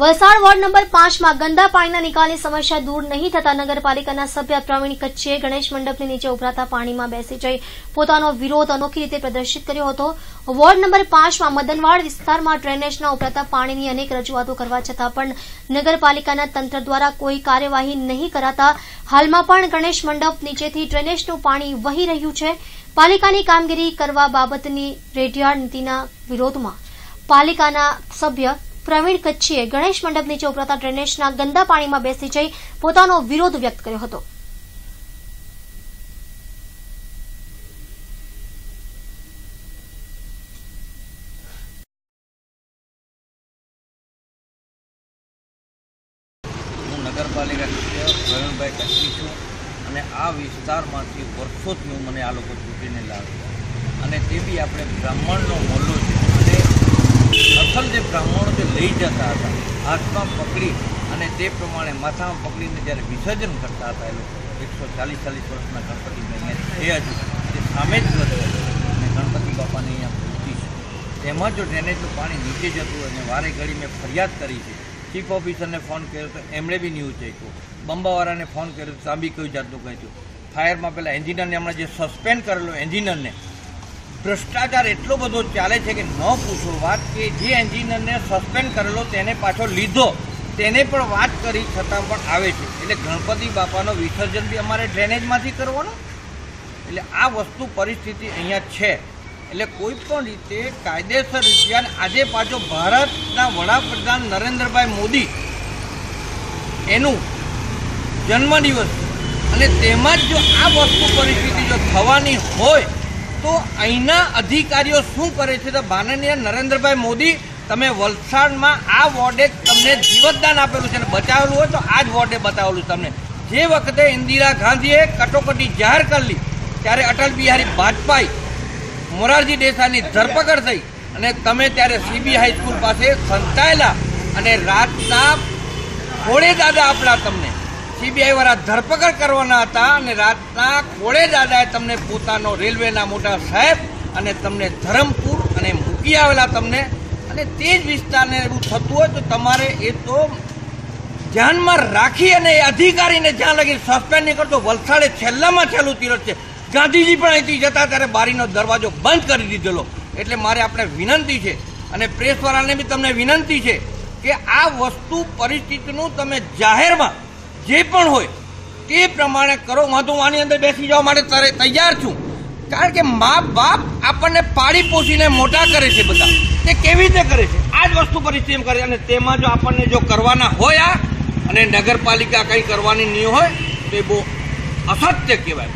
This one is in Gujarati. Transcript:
વલસાડ વોર્ડ નંબર પાંચમાં ગંદા પાણીના નિકાલની સમસ્યા દૂર નહીં થતા નગરપાલિકાના સભ્ય પ્રવીણ કચ્છીએ ગણેશ મંડપની નીચે ઉભરાતા પાણીમાં બેસી જઈ પોતાનો વિરોધ અનોખી રીતે પ્રદર્શિત કર્યો હતો. વોર્ડ નંબર પાંચમાં મદનવાડ વિસ્તારમાં ડ્રેનેજના ઉભરાતા પાણીની અનેક રજૂઆતો કરવા છતાં પણ નગરપાલિકાના તંત્ર દ્વારા કોઈ કાર્યવાહી નહીં કરાતા હાલમાં પણ ગણેશ મંડપ નીચેથી ડ્રેનેજનું પાણી વહી રહ્યું છે. પાલિકાની કામગીરી કરવા બાબતની રેઢિયાળ નીતિના વિરોધમાં પાલિકાના સભ્ય પ્રવીણ કચ્છીએ ગણેશ મંડપ નીચે ઉભરાતા ડ્રેનેજના ગંદા પાણીમાં બેસી જઈ પોતાનો વિરોધ વ્યક્ત કર્યો હતો. આ વિસ્તારમાંથી વર્ષોથી હું મને આ લોકો ચૂંટીને લાવ્યા અને તે બી આપણે બ્રાહ્મણનો મોલ્લો છે અને અસલ જે બ્રાહ્મણો જે લઈ જતા હતા. હાથમાં પકડી અને તે પ્રમાણે માથામાં પકડીને જ્યારે વિસર્જન કરતા હતા એ લોકો, એકસો ચાલીસ ચાલીસ વર્ષના ગણપતિભાઈને એ હજુ તે સામે જ અને ગણપતિ બાપાને અહીંયા પૂજતી છે. તેમાં જો ડ્રેનેજનું પાણી નીચે જતું અને વારે ઘડી મેં ફરિયાદ કરી છે. ચીફ ઓફિસરને ફોન કર્યો તો એમણે બી ન્યૂઝ ચાખ્યું બંબાવાળાને ફોન કર્યો તો ત્યાં કયું જાતનું કહ્યું ફાયરમાં પેલા એન્જિનિયરને હમણાં જે સસ્પેન્ડ કરેલો એન્જિનિયરને ભ્રષ્ટાચાર એટલો બધો ચાલે છે કે ન પૂછો વાત કે જે એન્જિનિયરને સસ્પેન્ડ કરેલો તેને પાછો લીધો, તેને પણ વાત કરી છતાં પણ આવે છે. એટલે ગણપતિ બાપાનો વિસર્જન બી અમારે ડ્રેનેજમાંથી કરવાનો? એટલે આ વસ્તુ પરિસ્થિતિ અહીંયા છે. એટલે કોઈ પણ રીતે કાયદેસર રીતે આજે પાછો ભારતના વડાપ્રધાન નરેન્દ્રભાઈ મોદી એનું જન્મદિવસ અને તેમાં જ જો આ વસ્તુ પરિસ્થિતિ જો થવાની હોય તો અહીંના અધિકારીઓ શું કરે છે તો માનનીય નરેન્દ્રભાઈ મોદી, તમે વલસાડમાં આ વોર્ડે તમને જીવતદાન આપેલું છે અને બચાવેલું હોય તો આ જ વોર્ડે બતાવેલું તમને. જે વખતે ઇન્દિરા ગાંધીએ કટોકટી જાહેર કરી ત્યારે અટલ બિહારી વાજપેયી, મોરારજી દેસાઈની ધરપકડ થઈ અને તમે ત્યારે સીબી હાઈસ્કૂલ પાસે સંતાયેલા અને રાતના ખોડે દાદા આપણા તમને. સીબીઆઈ વાળા ધરપકડ કરવાના હતા અને રાતના કોળે દાદાએ તમને પોતાનો રેલવેના મોટા સાહેબ અને તમને ધરમપુર અને મૂકી આવેલા તમને. અને તે જ વિસ્તારને એવું થતું હોય તો તમારે એ તો ધ્યાનમાં રાખી અને એ અધિકારીને જ્યાં લગી સસ્પેન્ડ નહીં કરતો વલસાડે છેલ્લામાં છેલ્લું તીરથ છે. ગાંધીજી પણ અહીંથી જતા ત્યારે બારીનો દરવાજો બંધ કરી દીધેલો. એટલે મારે આપણે વિનંતી છે, અને પ્રેસવાળાને બી તમને વિનંતી છે કે આ વસ્તુ પરિસ્થિતિનું તમે જાહેરમાં જે પણ હોય, તે પ્રમાણે કરો. વાંધો આની અંદર બેસી જવા માટે તૈયાર છું. કારણ કે મા બાપ આપણને પાળી પોષીને મોટા કરે છે બધા. તે કેવી રીતે કરે છે? આ જ વસ્તુ પરિસ્થિતિ કરે અને તેમાં જો આપણને જો કરવાના હોય આ, અને નગરપાલિકા કંઈ કરવાની નહીં હોય, તો એ બહુ અસત્ય કહેવાય.